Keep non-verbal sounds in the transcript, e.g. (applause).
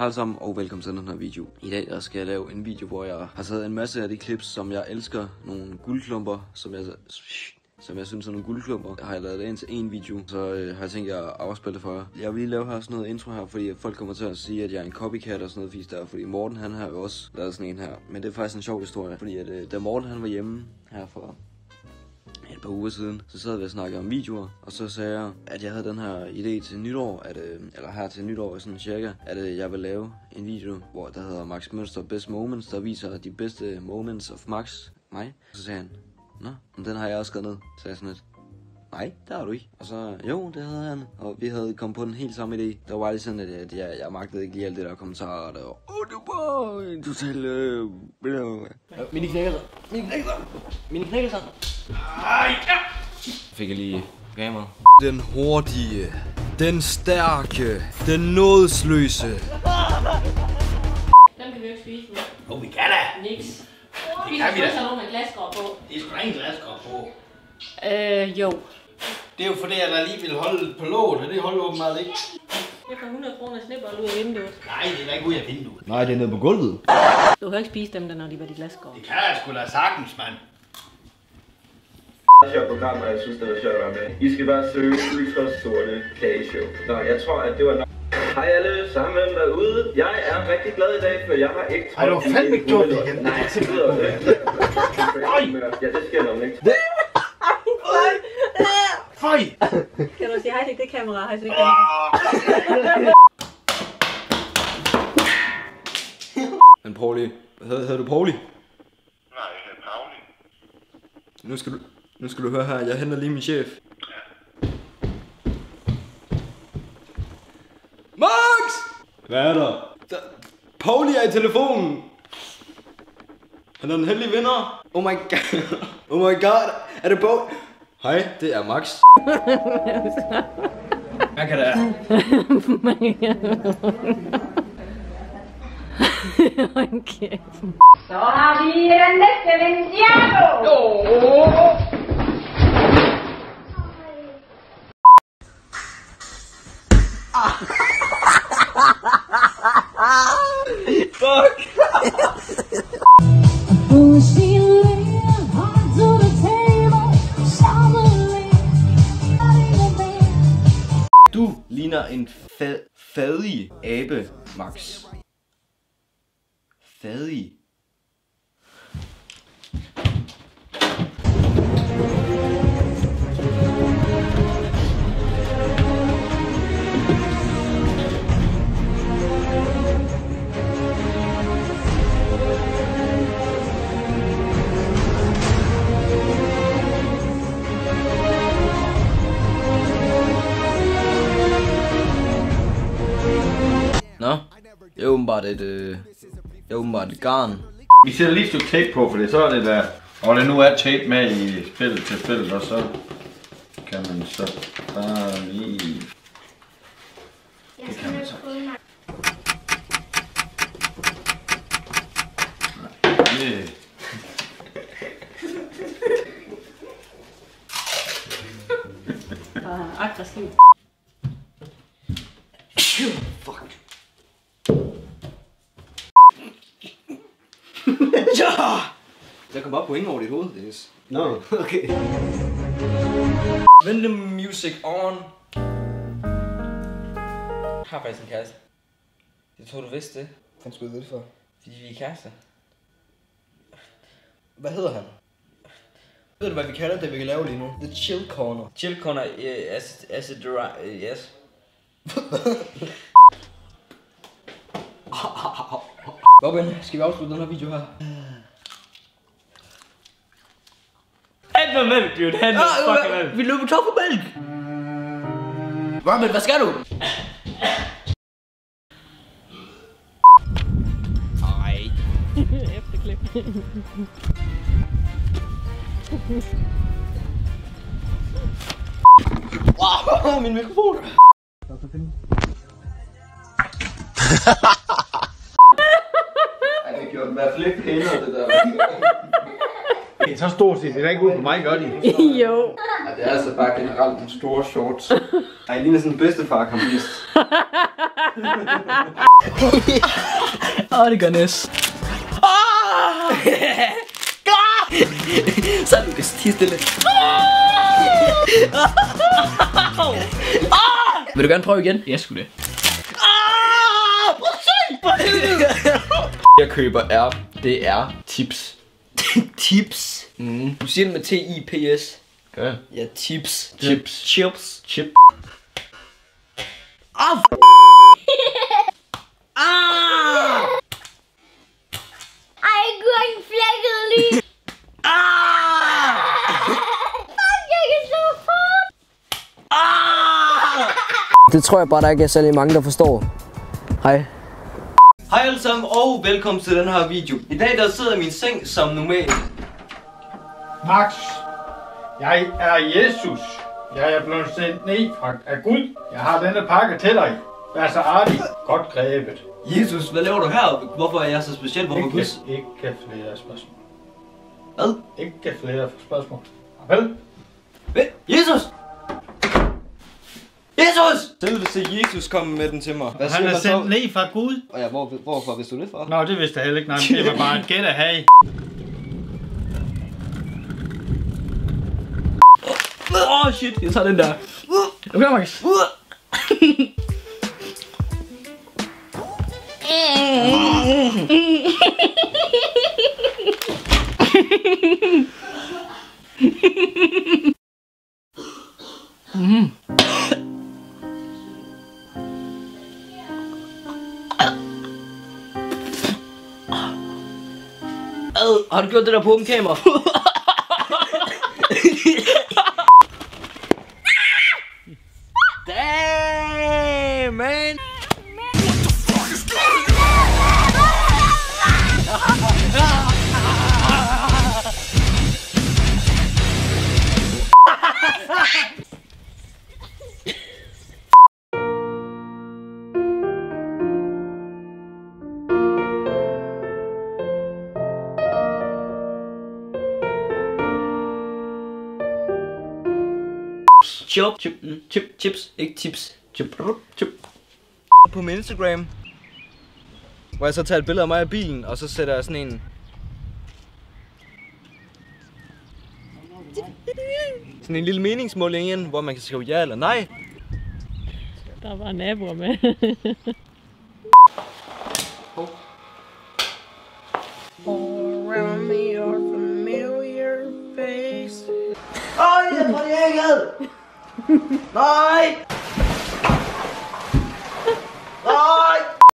Hej sammen og velkommen til den her video. I dag der skal jeg lave en video, hvor jeg har taget en masse af de clips, som jeg elsker. Nogle guldklumper, som jeg, som jeg synes er nogle guldklumper. Jeg har lavet det ind til en video, så øh, har jeg tænkt at afspille det for jer. Jeg vil lige lave her sådan noget intro her, fordi folk kommer til at sige, at jeg er en copycat og sådan noget fisk der. Fordi Morten han har jo også lavet sådan en her. Men det er faktisk en sjov historie, fordi at, øh, da Morten han var hjemme her for et par uger siden, så sad vi og snakkede om videoer, og så sagde jeg, at jeg havde den her idé til nytår, at, øh, eller her til nytår sådan cirka, at øh, jeg vil lave en video, hvor der hedder Max Mønster Best Moments, der viser de bedste moments of Max, mig. Så sagde han, nå, men den har jeg også skrevet ned, så jeg sådan lidt, Nej, det har du ikke. Og så, jo, det havde han. Og vi havde kommet på den helt samme idé. Der var lige sådan, at jeg, jeg, jeg magtede ikke lige alt det der kommentarer. Og der var, åh, du var en total... Øh, Mine knækker sig. Mine knækker sig. Mine knækker sig. Ej, ja. Fik jeg lige gamer. Den hurtige, den stærke, den nådesløse. Den kan vi jo ikke spise. Åh, oh, vi kan da. Niks. Det Vi kan vi skal da. med glasgård på. Det er sgu da ingen glaskop på. Øh, jo. Det er jo fordi, at jeg lige vil holde på låget, og det holder åbenbart ikke. Jeg får 100 kroner snibbold ud af vinduet. Nej, det er da ikke ud af vinduet. Nej, det er nede på gulvet. Du kan ikke spise dem, der, når de var i glasgård. Det kan jeg sgu da sagtens, mand. Sjovt program, og jeg synes, det var sjovt at være med. I skal bare søge Ultra Sorte Kageshow. Nå, jeg tror, at det var nok. Hej alle sammen derude. Jeg er rigtig glad i dag, for jeg har ikke Ej, du har fandme i gjort det igen. Nej, det lyder det. Ja, det sker nok ikke. Føj! Kan du sige hej til det kamera? Hej til det kamera. (laughs) Men Pauli, hedder, hedder du Pauli? Nej, jeg hedder Pauli. Nu skal du, nu skal du høre her, jeg henter lige min chef. Max! Hvad er der? der Pauli er i telefonen. Han er den heldige vinder. Oh my god. (laughs) Oh my god. Er det Paul? Hej, det er Max. Jeg kan da. (laughs) Okay. Så har vi den næste Vindiano! Du fadig Max. Fadig. Jeg er åbenbart et, øh, jeg er åbenbart et garn. Vi sætter lige et stykke tape på, for det så er det der, og der nu er tape med i spillet til spillet, og så kan man så bare lige... Det kan man så. Der kom bare point over dit hoved, Dennis. Nå, okay. When the music on. Jeg har faktisk en kæreste. Jeg tror, du vidste det. Han skulle vide det for. Fordi vi er kærester. Hvad hedder han? Ved du, hvad vi kalder det, vi kan lave lige nu? The Chill Corner. Chill corner, uh, as, as a dry, uh, yes. (laughs) Robin, skal vi afslutte den her video her? Noget mælk, dude. Hent noget fucking mælk. Vi løber tør for mælk! Robin, hvad skal du? Efterklip. Wow, min mikrofon! Ej, den i hvert fald ikke pænere, det der. Er så stort set, det er ikke ud på mig, gør de? (laughs) jo. Ja, det er altså bare generelt en stor shorts. Ej, jeg ligner sådan en bedstefar kampist. (laughs) Åh, oh, det gør næs. Så du kan stige stille. Vil du gerne prøve igen? Jeg skulle det. Jeg køber er, det er tips. (laughs) Tips. Mm. Du siger det med T-I-P-S. Gør jeg? Ja, tips. Chips. Chips. Chip. (laughs) Ej, gud, en flækket lige. Fuck, jeg kan så fort. Det tror jeg bare, der ikke er særlig mange, der forstår. Hej. Hej alle sammen og velkommen til den her video. I dag der sidder jeg i min seng som normalt. Max, jeg er Jesus. Jeg er blevet sendt ned fra af Gud. Jeg har denne pakke til dig. Vær så artig. Godt grebet. Jesus, hvad laver du her? Hvorfor er jeg så speciel? Hvorfor Ikke, Guds? ikke flere spørgsmål. Hvad? Ikke flere spørgsmål. Vel? Hvad? Jesus! Jesus! Selveste Jesus kom med den til mig. Hvad Han er sendt ned fra Gud. Ja, hvor, hvorfor vidste du det fra? Nå, det vidste jeg heller ikke. Nej, det var bare et gæt at have. Oh, shit. Jeg tager den der. Okay, Max. Ad, har du gjort det der på åben Chip, chip, mm, chip, chips, ikke tips. Chip, chip. På min Instagram. Hvor jeg så tager et billede af mig i bilen, og så sætter jeg sådan en... Sådan en lille meningsmåling ind, hvor man kan skrive ja eller nej. Der var naboer med. Nej! Nej!